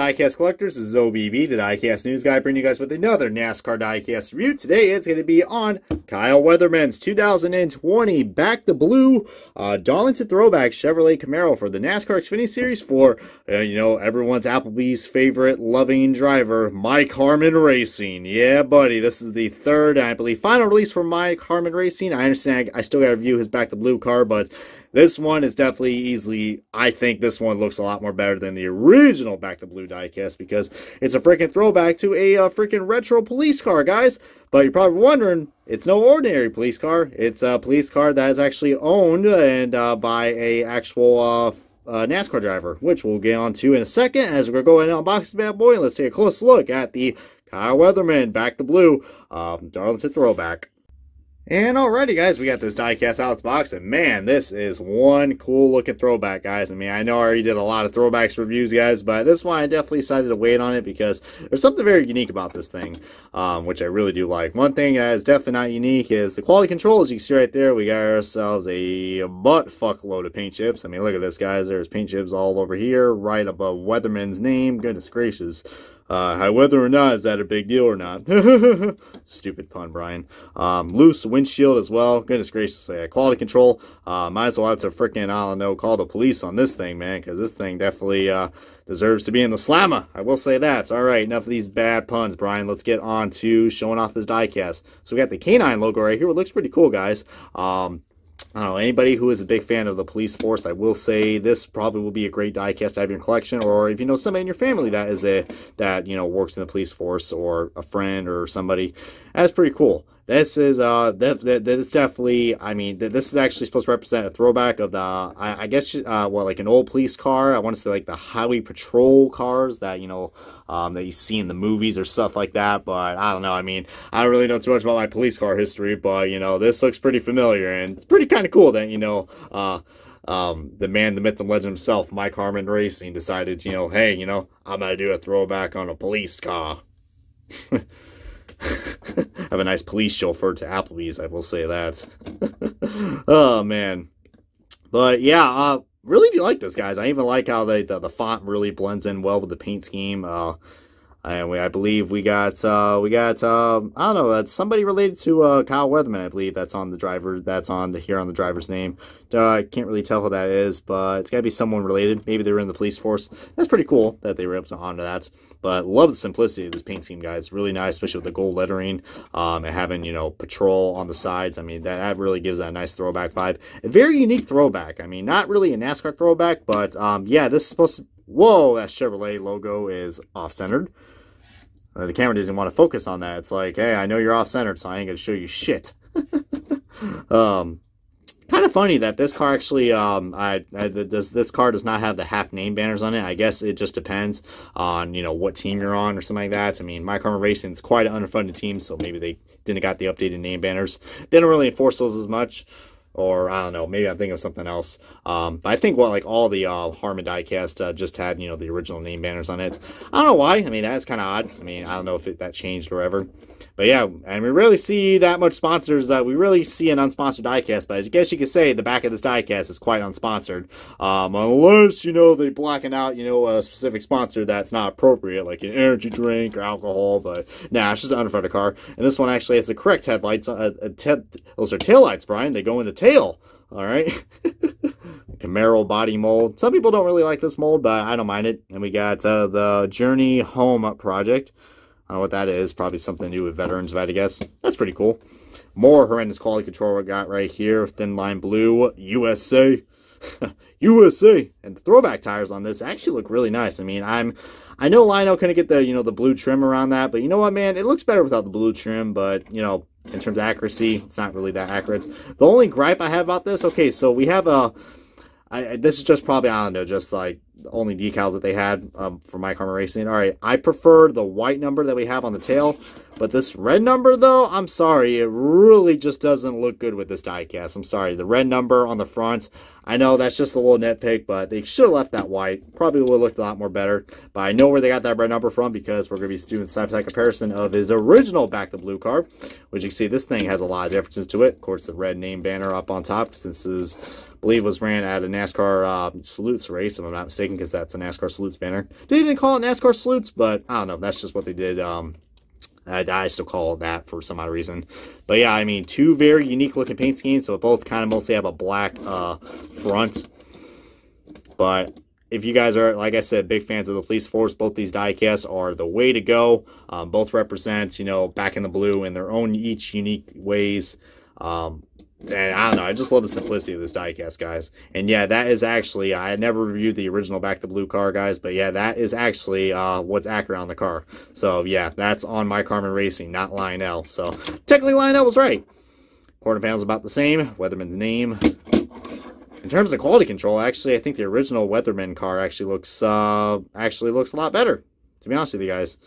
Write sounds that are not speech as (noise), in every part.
diecast collectors? This is OBB, the diecast news guy, bringing you guys with another NASCAR diecast review. Today it's going to be on Kyle Weatherman's 2020 Back the Blue uh, Darlington Throwback Chevrolet Camaro for the NASCAR Xfinity Series for, uh, you know, everyone's Applebee's favorite loving driver, Mike Harmon Racing. Yeah, buddy, this is the third, I believe, final release for Mike Harmon Racing. I understand I still got to review his Back the Blue car, but this one is definitely easily, I think this one looks a lot more better than the original Back to Blue diecast because it's a freaking throwback to a uh, freaking retro police car, guys. But you're probably wondering, it's no ordinary police car. It's a police car that is actually owned and uh, by a actual uh, uh, NASCAR driver, which we'll get on to in a second as we're going to unbox this bad boy. Let's take a close look at the Kyle Weatherman Back to Blue um, Darlington Throwback. And alrighty, guys, we got this diecast the box, and man, this is one cool looking throwback, guys. I mean, I know I already did a lot of throwbacks reviews, guys, but this one I definitely decided to wait on it because there's something very unique about this thing, um, which I really do like. One thing that is definitely not unique is the quality control. As you can see right there, we got ourselves a butt fuck load of paint chips. I mean, look at this, guys. There's paint chips all over here, right above Weatherman's name. Goodness gracious. Uh, whether or not is that a big deal or not. (laughs) Stupid pun, Brian. Um, loose windshield as well. Goodness gracious. Uh, quality control. Uh, might as well have to freaking, I don't know, call the police on this thing, man, because this thing definitely uh, deserves to be in the slammer. I will say that. All right, enough of these bad puns, Brian. Let's get on to showing off this diecast. So we got the canine logo right here. It looks pretty cool, guys. Um, I don't know, anybody who is a big fan of the police force, I will say this probably will be a great diecast to have in your collection, or if you know somebody in your family that is a, that, you know, works in the police force, or a friend or somebody, that's pretty cool. This is uh that, that definitely I mean this is actually supposed to represent a throwback of the I, I guess uh well like an old police car I want to say like the highway patrol cars that you know um that you see in the movies or stuff like that but I don't know I mean I don't really know too much about my police car history but you know this looks pretty familiar and it's pretty kind of cool that you know uh um, the man, the myth, the legend himself, Mike Harmon Racing, decided, you know, hey, you know, I'm to do a throwback on a police car. (laughs) (laughs) have a nice police chauffeur to Applebee's, I will say that. (laughs) oh, man. But, yeah, uh, really do like this, guys. I even like how they, the, the font really blends in well with the paint scheme. Uh, and we, I believe we got, uh, we got, uh, I don't know, that's somebody related to, uh, Kyle Weatherman, I believe that's on the driver, that's on the, here on the driver's name. Uh, I can't really tell who that is, but it's gotta be someone related. Maybe they were in the police force. That's pretty cool that they were able to honor that. But love the simplicity of this paint scheme, guys. Really nice, especially with the gold lettering, um, and having, you know, patrol on the sides. I mean, that, that really gives that nice throwback vibe. A very unique throwback. I mean, not really a NASCAR throwback, but, um, yeah, this is supposed to, whoa, that Chevrolet logo is off-centered. Uh, the camera doesn't want to focus on that. It's like, hey, I know you're off-centered, so I ain't going to show you shit. (laughs) um, kind of funny that this car actually, um, I, I this, this car does not have the half name banners on it. I guess it just depends on, you know, what team you're on or something like that. I mean, Mike Harmon Racing is quite an unfunded team, so maybe they didn't got the updated name banners. They don't really enforce those as much or I don't know, maybe I'm thinking of something else. Um, but I think what like all the uh, Harmon diecast uh, just had you know the original name banners on it. I don't know why. I mean that's kind of odd. I mean I don't know if it, that changed or ever. But yeah, and we really see that much sponsors. Uh, we really see an unsponsored diecast. But I guess you could say the back of this diecast is quite unsponsored, um, unless you know they blacking out you know a specific sponsor that's not appropriate, like an energy drink or alcohol. But nah, it's just an underfunded car. And this one actually has the correct headlights. Uh, uh, those are tail lights, Brian. They go in the tail. All right. (laughs) Camaro body mold. Some people don't really like this mold, but I don't mind it. And we got uh, the Journey Home project. I don't know what that is. Probably something do with veterans, I guess. That's pretty cool. More horrendous quality control we got right here. Thin line blue, USA. USA. (laughs) And the throwback tires on this actually look really nice. I mean, I'm I know Lionel couldn't get the, you know, the blue trim around that, but you know what, man? It looks better without the blue trim, but, you know, in terms of accuracy, it's not really that accurate. The only gripe I have about this, okay, so we have a, I, this is just probably, I don't know, just like only decals that they had um, for Mike Harmon Racing. All right, I prefer the white number that we have on the tail, but this red number, though, I'm sorry, it really just doesn't look good with this diecast. I'm sorry, the red number on the front, I know that's just a little nitpick, but they should have left that white. Probably would have looked a lot more better, but I know where they got that red number from because we're going to be doing side-by-side comparison of his original Back to Blue car, which you can see this thing has a lot of differences to it. Of course, the red name banner up on top, since this is, I believe was ran at a NASCAR uh, Salutes race, if I'm not mistaken mistaken, because that's a NASCAR Salutes banner. Didn't even call it NASCAR Salutes, but I don't know. That's just what they did. Um, I, I still call it that for some odd reason. But yeah, I mean, two very unique looking paint schemes. So both kind of mostly have a black uh, front. But if you guys are, like I said, big fans of the police force, both these diecasts are the way to go. Um, both represent, you know, back in the blue in their own each unique ways. Um, and I don't know, I just love the simplicity of this diecast, guys. And yeah, that is actually, I never reviewed the original Back to Blue car, guys, but yeah, that is actually uh, what's accurate on the car. So yeah, that's on Mike Harmon Racing, not Lionel. So technically Lionel was right. Quarter panel's about the same, Weatherman's name. In terms of quality control, actually, I think the original Weatherman car actually looks, uh, actually looks a lot better, to be honest with you guys.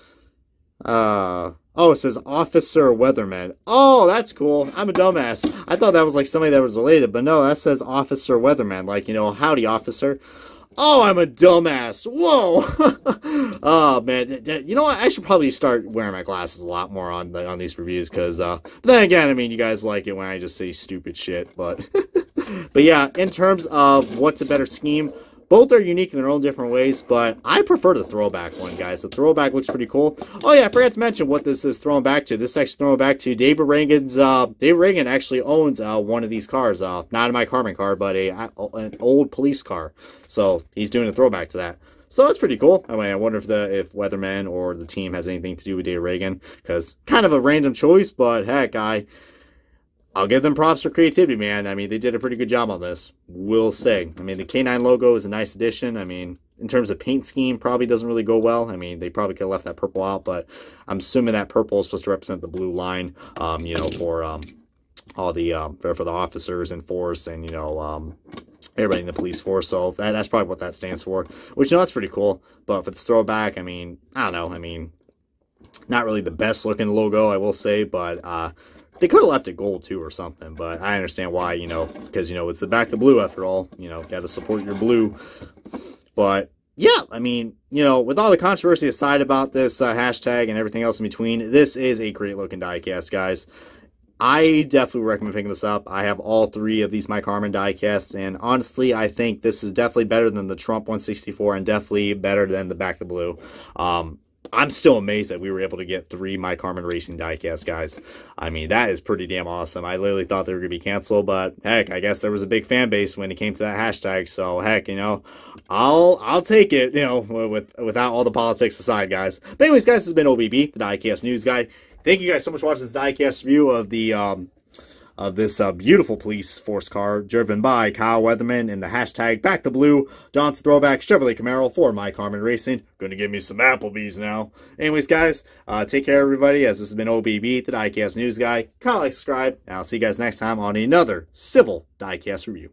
Uh, oh, it says Officer Weatherman. Oh, that's cool. I'm a dumbass. I thought that was like somebody that was related, but no, that says Officer Weatherman. Like, you know, howdy, officer. Oh, I'm a dumbass. Whoa. (laughs) oh, man. You know what? I should probably start wearing my glasses a lot more on the, on these reviews because, uh, then again, I mean, you guys like it when I just say stupid shit, but, (laughs) but yeah, in terms of what's a better scheme, both are unique in their own different ways, but I prefer the throwback one, guys. The throwback looks pretty cool. Oh, yeah, I forgot to mention what this is throwing back to. This is actually throwing back to David Ragan's, uh, David Ragan actually owns, uh, one of these cars. Uh, not in Mike Harmon car, but a, an old police car. So, he's doing a throwback to that. So that's pretty cool. I mean, I wonder if the if Weatherman or the team has anything to do with Dave Ragan, because kind of a random choice, but heck, I I'll give them props for creativity, man. I mean, they did a pretty good job on this. We'll say. I mean, the K9 logo is a nice addition. I mean, in terms of paint scheme, probably doesn't really go well. I mean, they probably could have left that purple out, but I'm assuming that purple is supposed to represent the blue line, um, you know, for um, all the um, for, the officers in force and you know um, everybody in the police force. So that, that's probably what that stands for. Which you know that's pretty cool. But for the throwback, I mean, I don't know. I mean, not really the best looking logo, I will say, but uh, they could have left it gold too or something, but I understand why, you know, because, you know, it's the back of blue after all. You know, got to support your blue. But yeah, I mean, you know, with all the controversy aside about this uh, hashtag and everything else in between, this is a great looking diecast, guys. I definitely recommend picking this up. I have all three of these Mike Harmon diecasts, and honestly, I think this is definitely better than the Trump 164 and definitely better than the Back the Blue. Um, I'm still amazed that we were able to get three Mike Harmon Racing diecast guys. I mean, that is pretty damn awesome. I literally thought they were going to be canceled, but heck, I guess there was a big fan base when it came to that hashtag. So heck, you know, I'll I'll take it. You know, with without all the politics aside, guys. But anyways, guys, this has been OBB, the Diecast News Guy. Thank you guys so much for watching this diecast review of the um, of this uh, beautiful police force car driven by Kyle Weatherman in the hashtag Back the Blue Don's Throwback Chevrolet Camaro for Mike Harmon Racing. To give me some Applebee's now. Anyways, guys, uh, take care, everybody, as this has been OBB, the Diecast News Guy. Comment, like, subscribe, and I'll see you guys next time on another Civil Diecast Review.